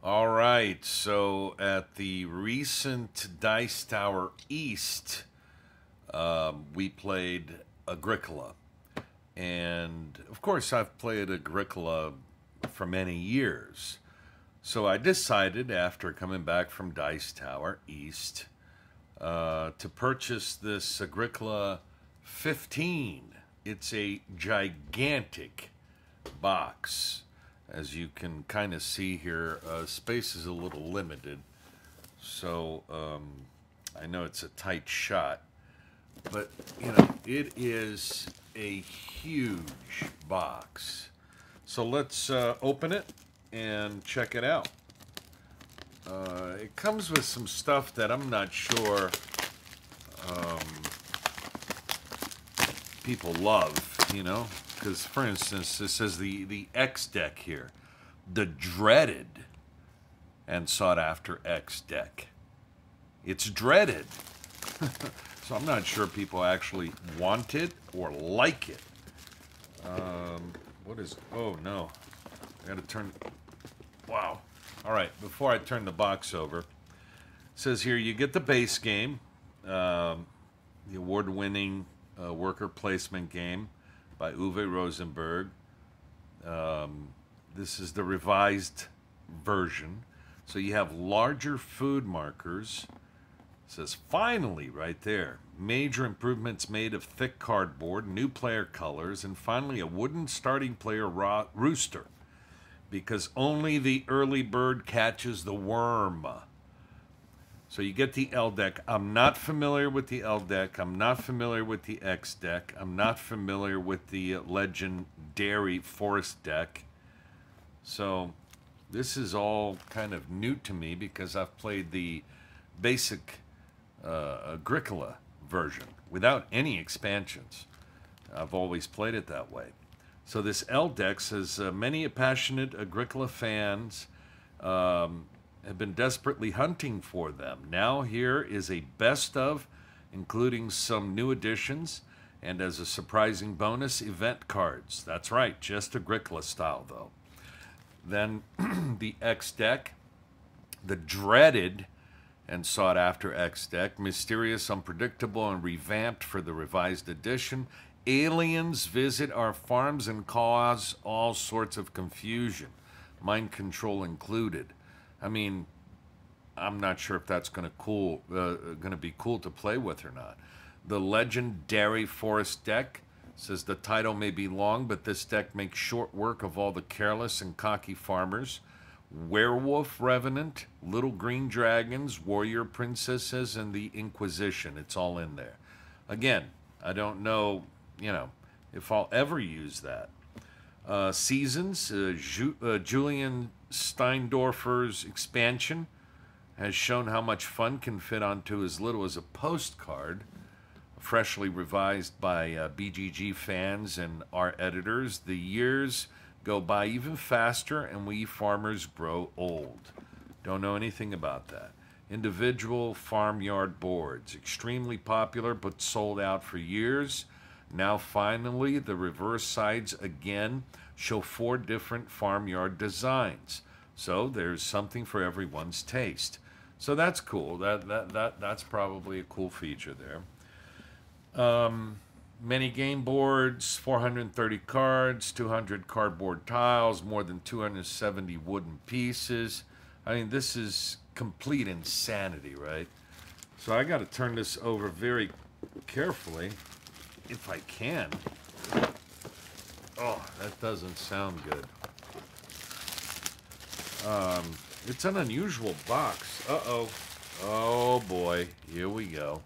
All right, so at the recent Dice Tower East, um, we played Agricola. And of course, I've played Agricola for many years. So I decided after coming back from Dice Tower East uh, to purchase this Agricola 15. It's a gigantic box. As you can kind of see here, uh, space is a little limited. So um, I know it's a tight shot. But, you know, it is a huge box. So let's uh, open it and check it out. Uh, it comes with some stuff that I'm not sure um, people love, you know? Because, for instance, this says the, the X deck here, the dreaded and sought after X deck. It's dreaded. so I'm not sure people actually want it or like it. Um, what is. Oh, no. I gotta turn. Wow. All right, before I turn the box over, it says here you get the base game, um, the award winning uh, worker placement game by Uwe Rosenberg. Um, this is the revised version. So you have larger food markers. It says finally right there. Major improvements made of thick cardboard, new player colors, and finally a wooden starting player ro- rooster. Because only the early bird catches the worm. So you get the L deck. I'm not familiar with the L deck. I'm not familiar with the X deck. I'm not familiar with the legendary Forest deck. So this is all kind of new to me because I've played the basic uh, Agricola version without any expansions. I've always played it that way. So this L deck says uh, many passionate Agricola fans um, have been desperately hunting for them. Now here is a best of, including some new additions, and as a surprising bonus, event cards. That's right, just Agricola style though. Then the X deck, the dreaded and sought after X deck, mysterious, unpredictable, and revamped for the revised edition. Aliens visit our farms and cause all sorts of confusion, mind control included. I mean, I'm not sure if that's going to cool, uh, going to be cool to play with or not. The legendary forest deck says the title may be long, but this deck makes short work of all the careless and cocky farmers. Werewolf Revenant, Little Green Dragons, Warrior Princesses, and the Inquisition. It's all in there. Again, I don't know, you know, if I'll ever use that. Uh, seasons, uh, Ju- uh, Julian Steindorfer's expansion has shown how much fun can fit onto as little as a postcard. Freshly revised by uh, BGG fans and our editors, the years go by even faster and we farmers grow old. Don't know anything about that. Individual farmyard boards, extremely popular but sold out for years. Now, finally, the reverse sides again show four different farmyard designs. So there's something for everyone's taste. So that's cool. That that that that's probably a cool feature there. Um, many game boards, 430 cards, 200 cardboard tiles, more than 270 wooden pieces. I mean, this is complete insanity, right? So I got to turn this over very carefully, if I can. Oh, that doesn't sound good. Um, it's an unusual box. Uh-oh. Oh, boy. Here we go.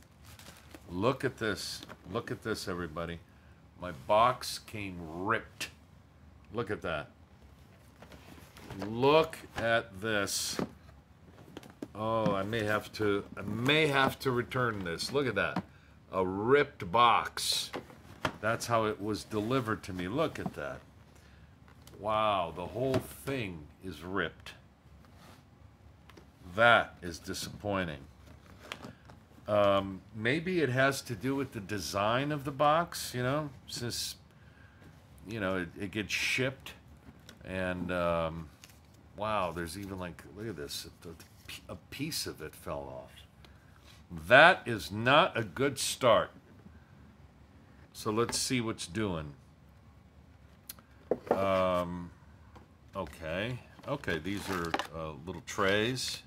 Look at this. Look at this, everybody. My box came ripped. Look at that. Look at this. Oh, I may have to I may have to return this. Look at that. A ripped box. That's how it was delivered to me. Look at that. Wow, the whole thing is ripped. That is disappointing. Um, maybe it has to do with the design of the box, you know, since, you know, it, it gets shipped and, um, Wow, there's even like, look at this. A piece of it fell off. That is not a good start. So let's see what's doing. Um, okay. Okay, these are uh, little trays.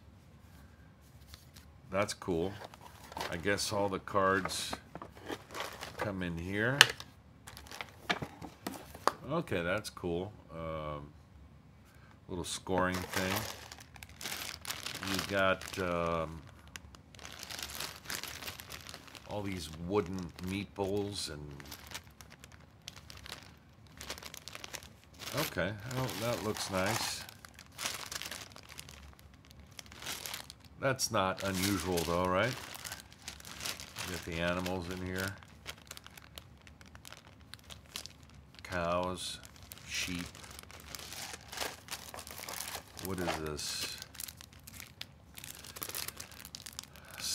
That's cool. I guess all the cards come in here. Okay, that's cool. Um, little scoring thing. You got um, all these wooden meatballs and okay well, that looks nice. That's not unusual though right? Get the animals in here. Cows sheep. What is this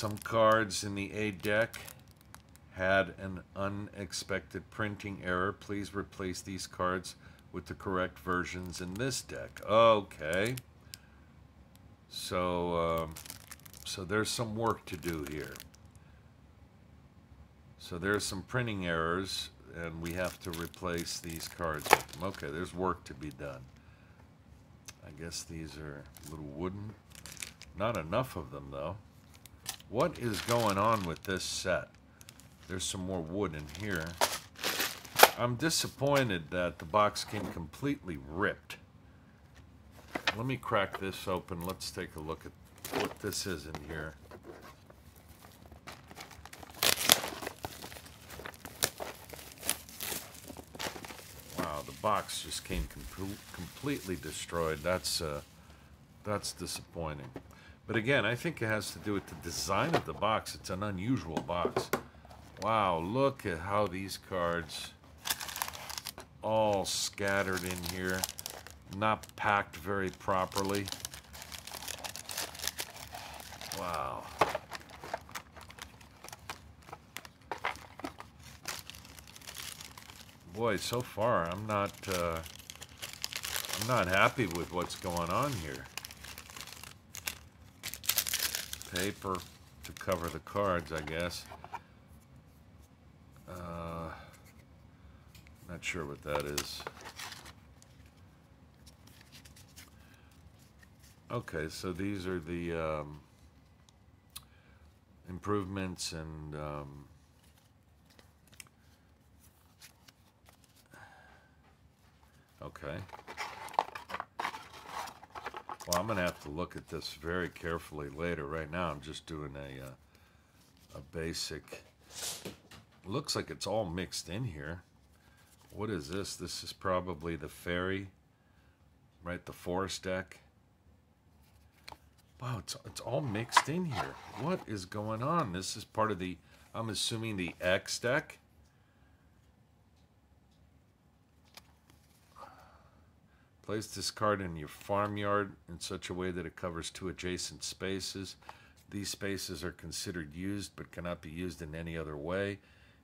Some cards in the A deck had an unexpected printing error. Please replace these cards with the correct versions in this deck. Okay. So, um, so there's some work to do here. So there's some printing errors, and we have to replace these cards with them. Okay, there's work to be done. I guess these are a little wooden. Not enough of them, though. What is going on with this set? There's some more wood in here. I'm disappointed that the box came completely ripped. Let me crack this open. Let's take a look at what this is in here. Wow, the box just came com completely destroyed. That's uh, that's disappointing. But again, I think it has to do with the design of the box. It's an unusual box. Wow, look at how these cards all scattered in here. Not packed very properly. Wow. Boy, so far I'm not uh, I'm not happy with what's going on here paper to cover the cards, I guess. Uh, not sure what that is. Okay, so these are the um, improvements and um, okay. Well, I'm going to have to look at this very carefully later. Right now, I'm just doing a, uh, a basic. Looks like it's all mixed in here. What is this? This is probably the fairy, right? The forest deck. Wow, it's, it's all mixed in here. What is going on? This is part of the, I'm assuming the X deck. Place this card in your farmyard in such a way that it covers two adjacent spaces. These spaces are considered used but cannot be used in any other way.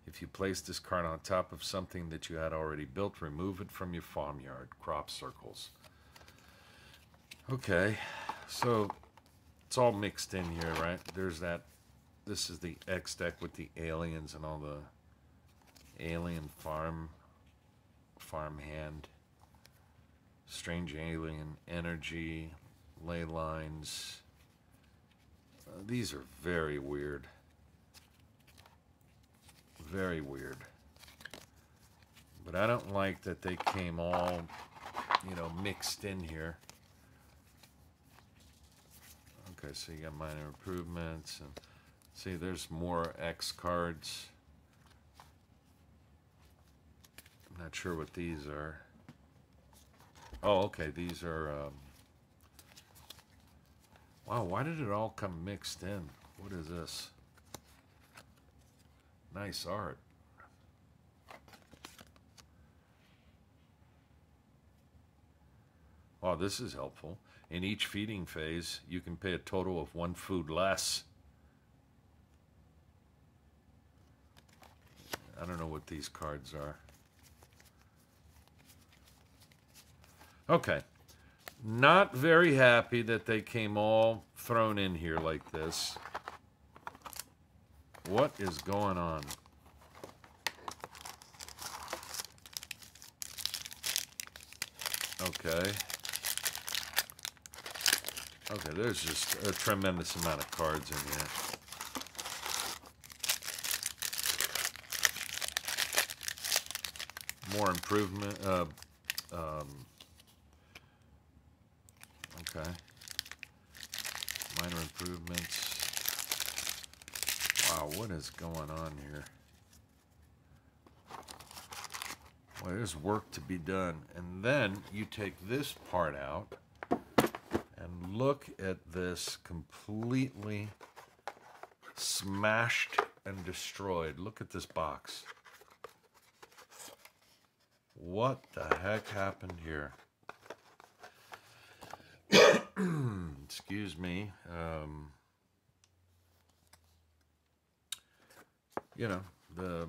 If you place this card on top of something that you had already built, remove it from your farmyard. Crop circles. Okay, so it's all mixed in here, right? There's that. This is the X deck with the aliens and all the alien farm farm hand strange alien energy, ley lines. Uh, these are very weird. Very weird. But I don't like that they came all, you know, mixed in here. Okay, so you got minor improvements. and See, there's more X cards. I'm not sure what these are. Oh, okay. These are. Um, wow, why did it all come mixed in? What is this? Nice art. Wow, this is helpful. In each feeding phase, you can pay a total of one food less. I don't know what these cards are. Okay. Not very happy that they came all thrown in here like this. What is going on? Okay. Okay, there's just a tremendous amount of cards in here. More improvement. Uh, um, okay. Minor improvements. Wow, what is going on here? Well, there's work to be done. And then you take this part out and look at this completely smashed and destroyed. Look at this box. What the heck happened here? Excuse me. Um, you know, the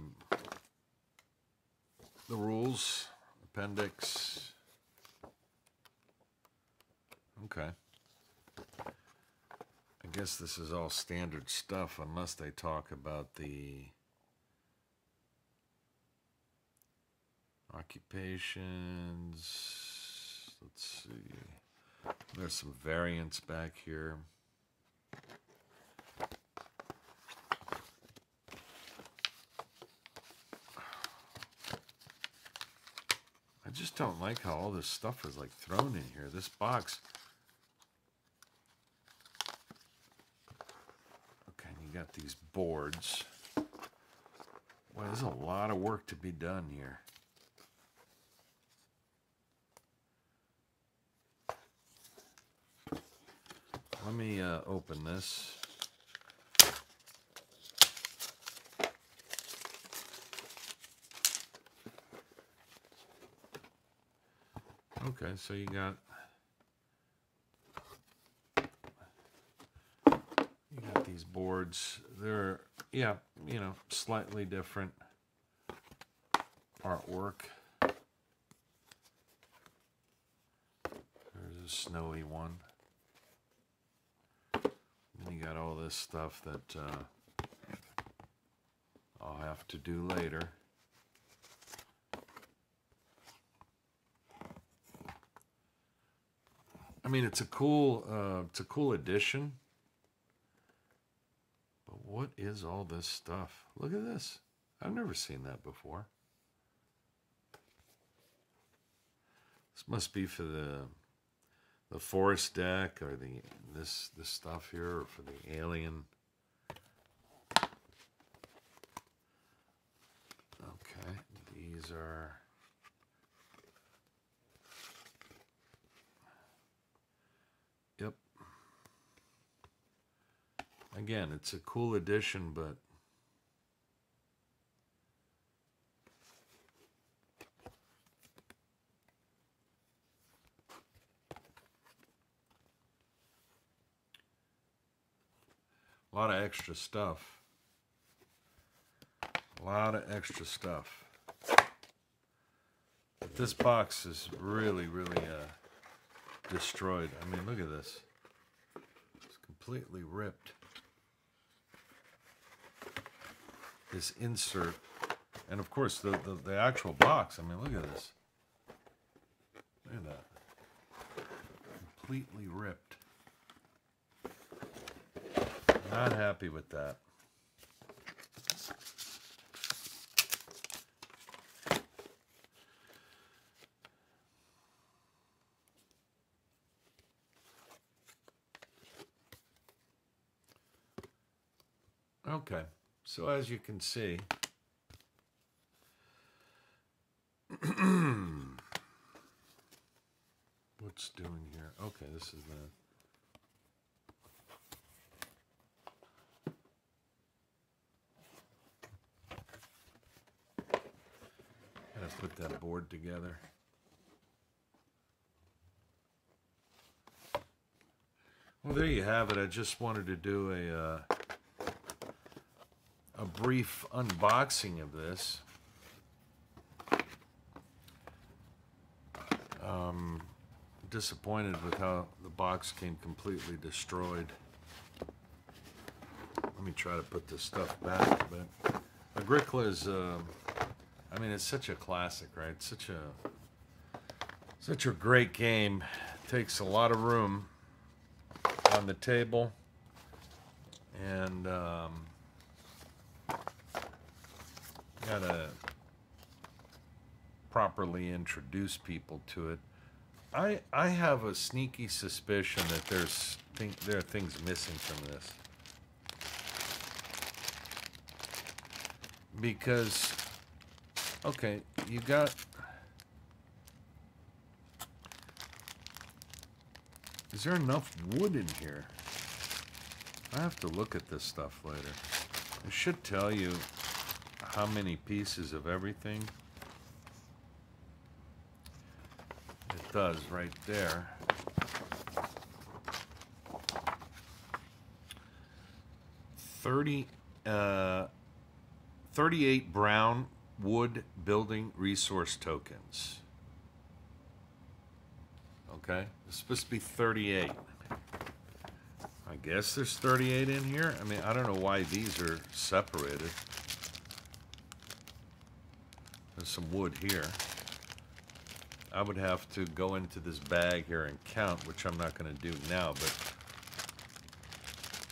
the rules, appendix. Okay. I guess this is all standard stuff unless they talk about the occupations. Let's see. There's some variants back here. I just don't like how all this stuff is like thrown in here. This box. Okay, you got these boards. Boy, there's a lot of work to be done here. Let me uh, open this. Okay, so you got you got these boards. They're yeah, you know, slightly different artwork. There's a snowy one. Got all this stuff that uh, I'll have to do later. I mean, it's a cool, uh, it's a cool addition. But what is all this stuff? Look at this. I've never seen that before. This must be for the the forest deck or the this this stuff here or for the alien. Okay, these are Yep. Again, it's a cool addition, but a lot of extra stuff. A lot of extra stuff. But this box is really, really uh, destroyed. I mean, look at this. It's completely ripped. This insert, and of course the, the, the actual box. I mean, look at this. Look at that. Completely ripped. Not happy with that. Okay, so as you can see, what's doing here? Okay, this is the. Gotta put that board together. Well, there you have it. I just wanted to do a. Uh, a brief unboxing of this. Um, disappointed with how the box came completely destroyed. Let me try to put this stuff back, but Agricola is, uh, I mean, it's such a classic, right? Such a, such a great game. Takes a lot of room on the table, and um, gotta properly introduce people to it. I I have a sneaky suspicion that there's think there are things missing from this. Because okay, you got Is there enough wood in here? I have to look at this stuff later. It should tell you how many pieces of everything. It does right there. Thirty, uh, 38 brown wood building resource tokens. Okay, it's supposed to be 38. I guess there's 38 in here. I mean, I don't know why these are separated. There's some wood here. I would have to go into this bag here and count, which I'm not going to do now, but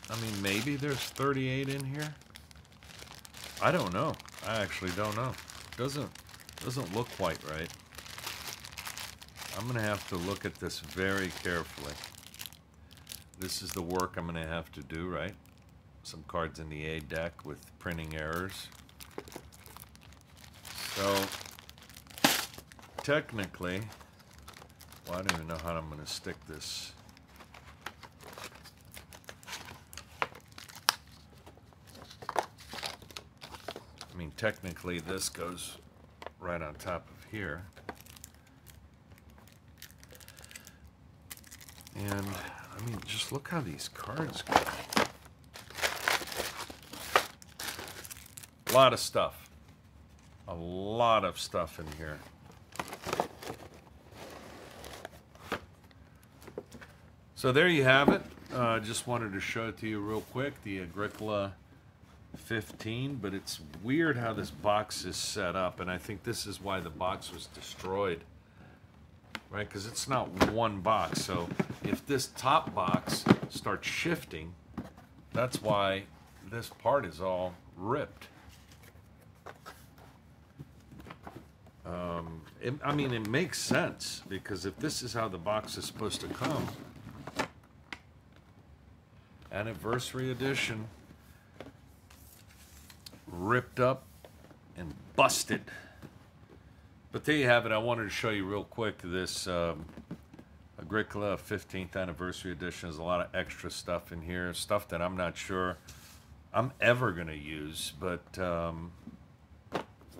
I mean, maybe there's 38 in here. I don't know. I actually don't know. Doesn't doesn't look quite right. I'm to have to look at this very carefully. This is the work I'm to have to do, right? Some cards in the A deck with printing errors. So, technically, well, I don't even know how I'm to stick this. Technically, this goes right on top of here. And, I mean, just look how these cards go. A lot of stuff. A lot of stuff in here. So there you have it. I uh, just wanted to show it to you real quick, the Agricola 15, but it's weird how this box is set up, and I think this is why the box was destroyed right? Because it's not one box. So if this top box starts shifting, that's why this part is all ripped. Um, it, I mean, it makes sense because if this is how the box is supposed to come, anniversary edition, ripped up and busted. But there you have it. I wanted to show you real quick this um, Agricola 15th anniversary edition. There's a lot of extra stuff in here, stuff that I'm not sure I'm ever going to use, but um,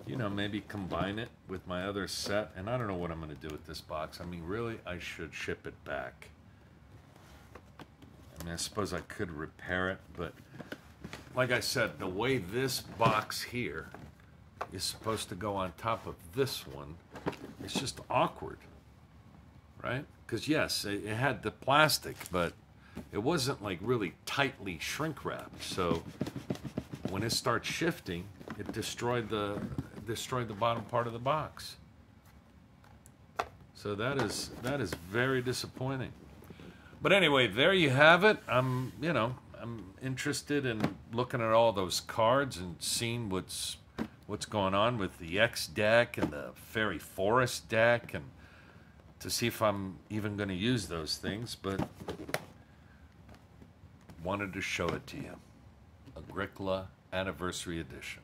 you know, maybe combine it with my other set. And I don't know what I'm going to do with this box. I mean, really, I should ship it back. I mean, I suppose I could repair it, but like I said, the way this box here is supposed to go on top of this one, it's just awkward, right? Because yes, it, it had the plastic, but it wasn't like really tightly shrink wrapped. So when it starts shifting, it destroyed the destroyed the bottom part of the box. So that is that is very disappointing. But anyway, there you have it. I'm you know I'm interested in looking at all those cards and seeing what's what's going on with the X deck and the Fairy Forest deck and to see if I'm even going to use those things, but wanted to show it to you. Agricola Anniversary Edition.